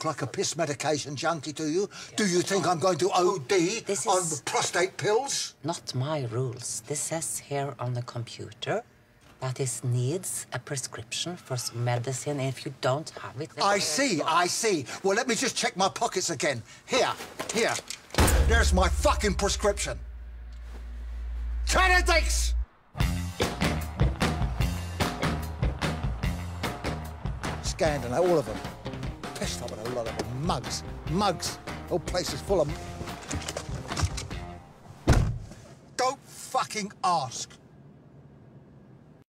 look like a piss medication junkie to you? Do you think I'm going to OD This on is- prostate pills? Not my rules. This says here on the computer that this needs a prescription for medicine. If you don't have it, I see, I see. Well, let me just check my pockets again. Here, here. There's my fucking prescription. Canadics! Scanned and all of them. Pissed off with a lot of them. Mugs, mugs. Whole place is full of... Don't fucking ask.